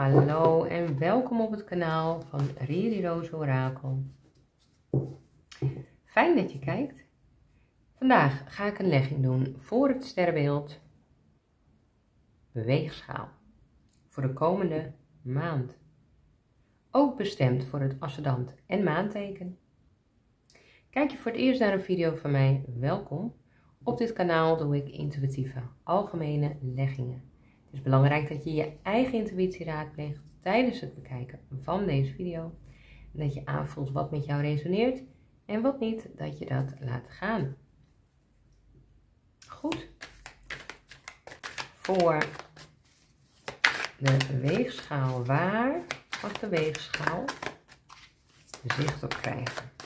hallo en welkom op het kanaal van Riri Roos Orakel. Fijn dat je kijkt. Vandaag ga ik een legging doen voor het sterrenbeeld Beweegschaal voor de komende maand. Ook bestemd voor het ascendant en maanteken. Kijk je voor het eerst naar een video van mij, welkom. Op dit kanaal doe ik intuïtieve algemene leggingen. Het is belangrijk dat je je eigen intuïtie raadpleegt tijdens het bekijken van deze video. En dat je aanvoelt wat met jou resoneert en wat niet, dat je dat laat gaan. Goed. Voor de weegschaal, waar mag de weegschaal zicht op krijgen?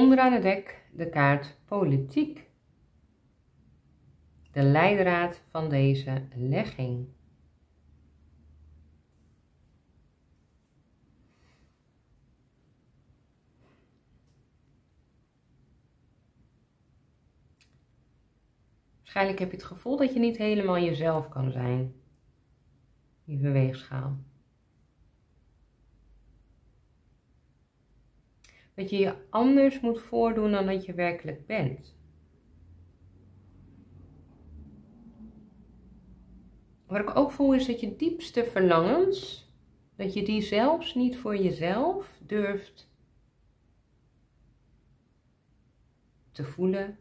Onderaan het dek de kaart politiek. De leidraad van deze legging. Waarschijnlijk heb je het gevoel dat je niet helemaal jezelf kan zijn. Die beweegschaal. Dat je je anders moet voordoen dan dat je werkelijk bent. Wat ik ook voel is dat je diepste verlangens, dat je die zelfs niet voor jezelf durft te voelen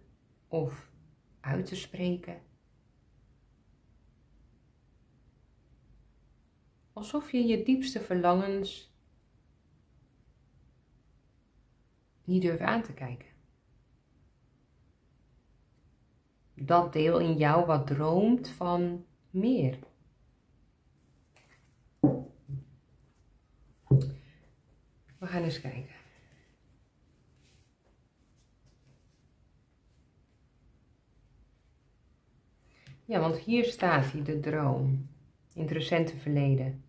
of uit te spreken. Alsof je je diepste verlangens niet durf aan te kijken. Dat deel in jou wat droomt van meer. We gaan eens kijken. Ja, want hier staat hij, de droom. In het recente verleden.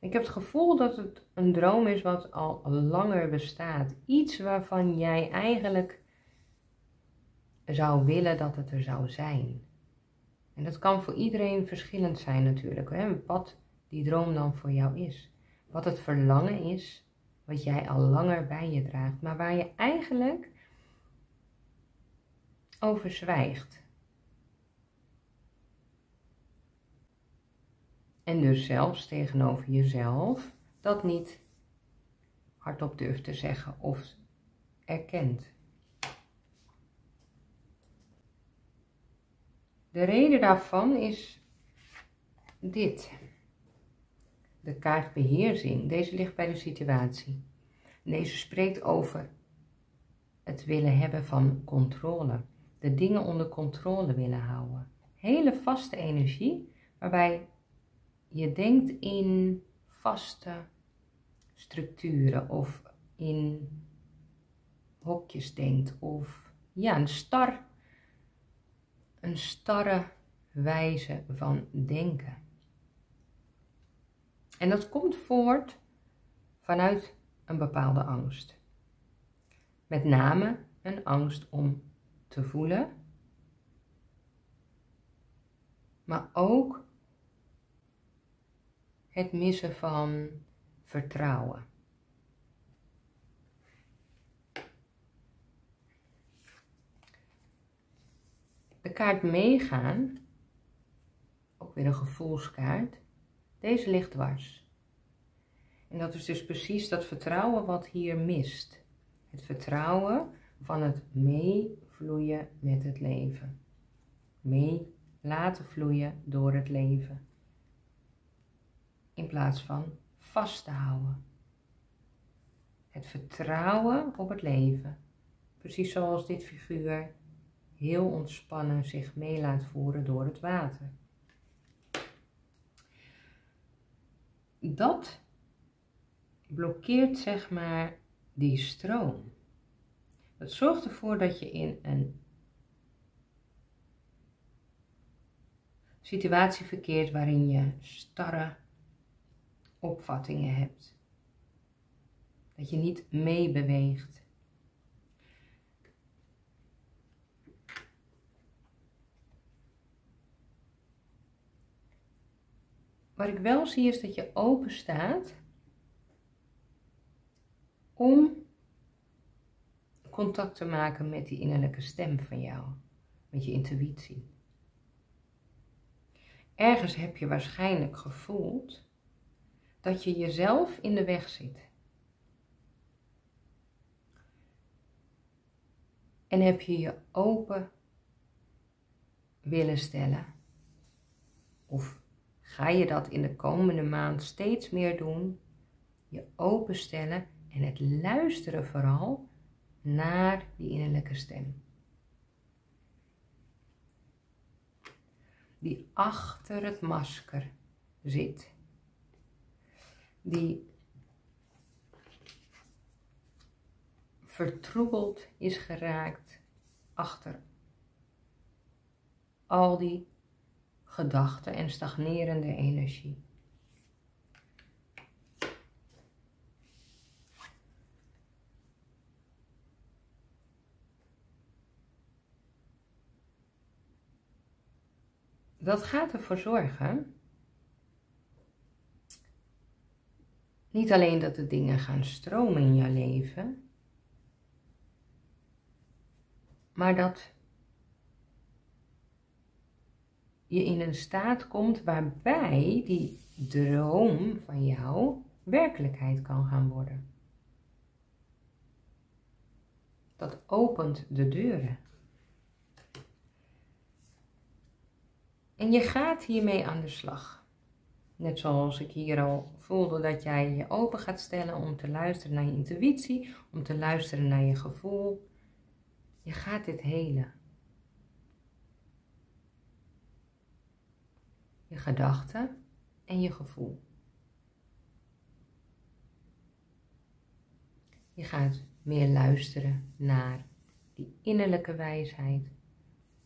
Ik heb het gevoel dat het een droom is wat al langer bestaat. Iets waarvan jij eigenlijk zou willen dat het er zou zijn. En dat kan voor iedereen verschillend zijn natuurlijk. Hè? Wat die droom dan voor jou is. Wat het verlangen is, wat jij al langer bij je draagt. Maar waar je eigenlijk over zwijgt. En dus zelfs tegenover jezelf dat niet hardop durft te zeggen of erkent. De reden daarvan is dit. De kaart beheersing. Deze ligt bij de situatie. Deze spreekt over het willen hebben van controle. De dingen onder controle willen houden. Hele vaste energie waarbij je denkt in vaste structuren of in hokjes denkt of ja, een star, een starre wijze van denken. En dat komt voort vanuit een bepaalde angst. Met name een angst om te voelen, maar ook het missen van vertrouwen. De kaart meegaan, ook weer een gevoelskaart. Deze ligt dwars. En dat is dus precies dat vertrouwen wat hier mist. Het vertrouwen van het meevloeien met het leven. Mee laten vloeien door het leven. In plaats van vast te houden. Het vertrouwen op het leven. Precies zoals dit figuur heel ontspannen zich mee laat voeren door het water. Dat blokkeert zeg maar die stroom. Het zorgt ervoor dat je in een situatie verkeert waarin je starre opvattingen hebt. Dat je niet meebeweegt. Wat ik wel zie is dat je open staat om contact te maken met die innerlijke stem van jou, met je intuïtie. Ergens heb je waarschijnlijk gevoeld dat je jezelf in de weg zit. En heb je je open willen stellen? Of ga je dat in de komende maand steeds meer doen? Je openstellen en het luisteren vooral naar die innerlijke stem. Die achter het masker zit. Die vertroebeld is geraakt achter al die gedachten en stagnerende energie. dat gaat ervoor zorgen, niet alleen dat de dingen gaan stromen in jouw leven, maar dat je in een staat komt waarbij die droom van jou werkelijkheid kan gaan worden. Dat opent de deuren. En je gaat hiermee aan de slag. Net zoals ik hier al voelde dat jij je open gaat stellen om te luisteren naar je intuïtie, om te luisteren naar je gevoel. Je gaat dit helen. Je gedachten en je gevoel. Je gaat meer luisteren naar die innerlijke wijsheid,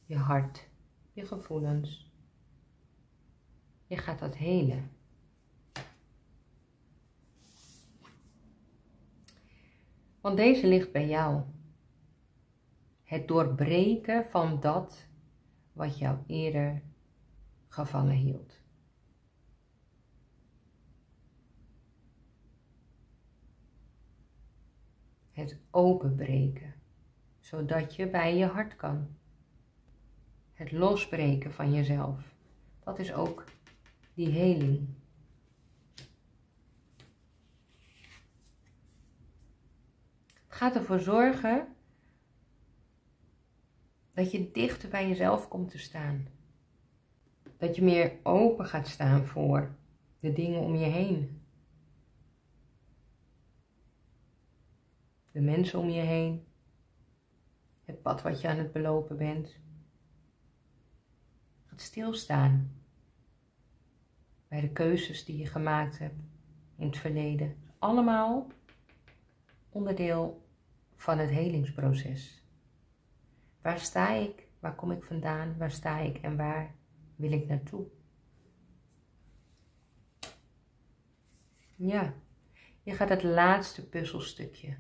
je hart, je gevoelens, je gaat dat helen. Want deze ligt bij jou. Het doorbreken van dat wat jou eerder gevangen hield. Het openbreken, zodat je bij je hart kan. Het losbreken van jezelf. Dat is ook die heling. Gaat ervoor zorgen dat je dichter bij jezelf komt te staan. Dat je meer open gaat staan voor de dingen om je heen. De mensen om je heen. Het pad wat je aan het belopen bent. Gaat stilstaan bij de keuzes die je gemaakt hebt in het verleden. Allemaal onderdeel van het helingsproces. Waar sta ik? Waar kom ik vandaan? Waar sta ik en waar wil ik naartoe? Ja, je gaat het laatste puzzelstukje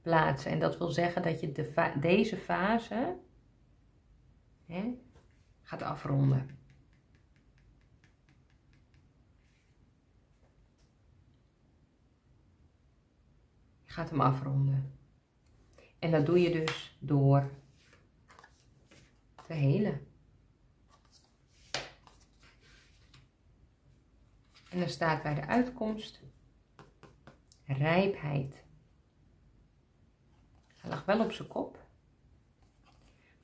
plaatsen. En dat wil zeggen dat je de deze fase hè, gaat afronden. Gaat hem afronden. En dat doe je dus door te helen. En dan staat bij de uitkomst rijpheid. Hij lag wel op zijn kop.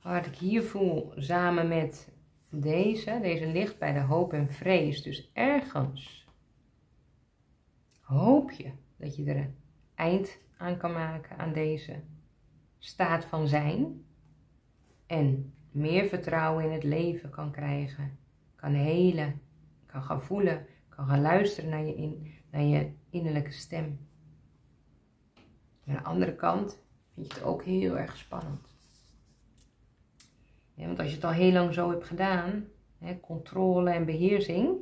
Wat ik hier voel samen met deze, deze ligt bij de hoop en vrees. Dus ergens hoop je dat je er eind aan kan maken aan deze staat van zijn. En meer vertrouwen in het leven kan krijgen. Kan helen, kan gaan voelen, kan gaan luisteren naar je, in, naar je innerlijke stem. Aan de andere kant vind je het ook heel erg spannend. Ja, want als je het al heel lang zo hebt gedaan, hè, controle en beheersing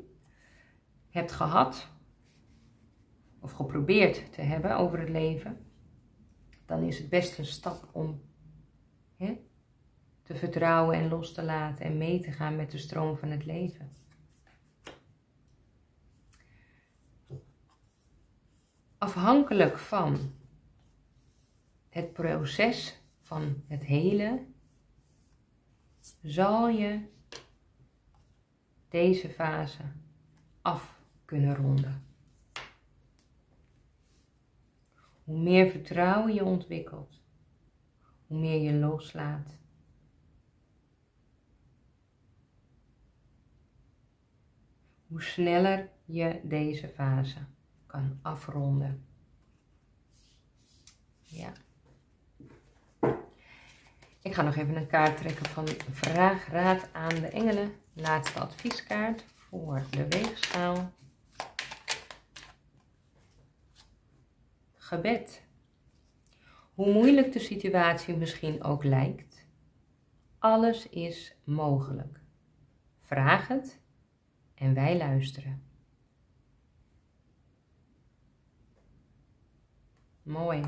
hebt gehad, of geprobeerd te hebben over het leven, dan is het best een stap om hè, te vertrouwen en los te laten en mee te gaan met de stroom van het leven. Afhankelijk van het proces van het hele, zal je deze fase af kunnen ronden. Hoe meer vertrouwen je ontwikkelt, hoe meer je loslaat. Hoe sneller je deze fase kan afronden. Ja. Ik ga nog even een kaart trekken van Vraag Raad aan de Engelen. Laatste advieskaart voor de weegschaal. Gebed. Hoe moeilijk de situatie misschien ook lijkt, alles is mogelijk. Vraag het en wij luisteren. Mooi.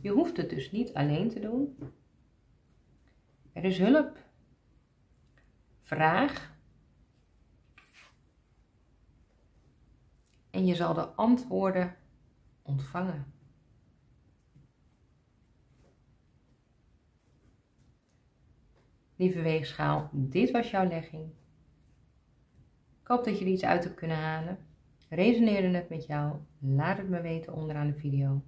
Je hoeft het dus niet alleen te doen. Er is hulp. Vraag. En je zal de antwoorden ontvangen. Lieve weegschaal, dit was jouw legging. Ik hoop dat je er iets uit hebt kunnen halen. Resoneerde het met jou? Laat het me weten onderaan de video.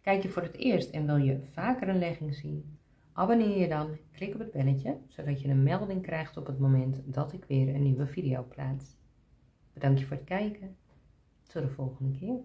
Kijk je voor het eerst en wil je vaker een legging zien? Abonneer je dan, klik op het belletje, zodat je een melding krijgt op het moment dat ik weer een nieuwe video plaats. Bedankt je voor het kijken. Tot de volgende keer.